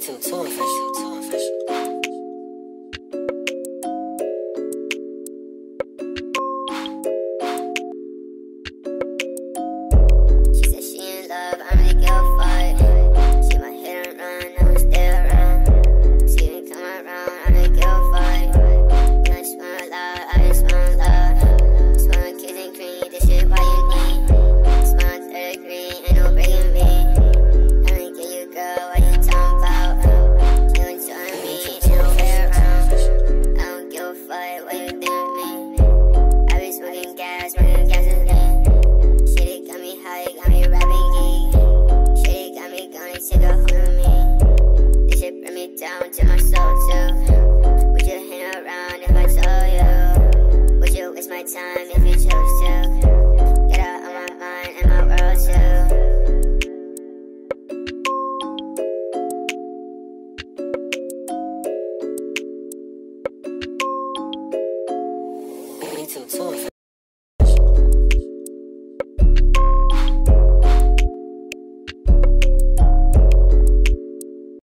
22, 25. What you me. I be smoking gas, smoking gas and Shit, it got me high, got me rapping. Shit, it got me to take a me. This shit bring me down to my soul too. Would you hang around if I told you? Would you waste my time Me too, too official.